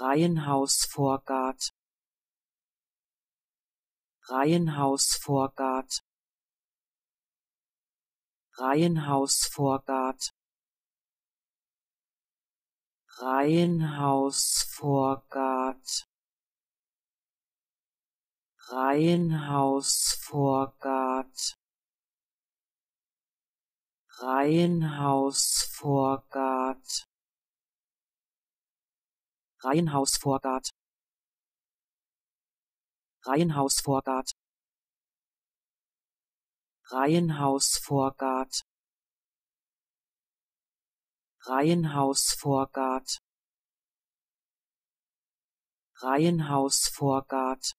Reihenhausvorgat Reihenhausvorgat Reihenhausvorgat Reihenhausvorgat Reihenhausvorgat Reihenhausvorgat Reihenhausvorrat Reihenhausvorrat Reihenhausvorrat Reihenhausvorrat Reihenhausvorrat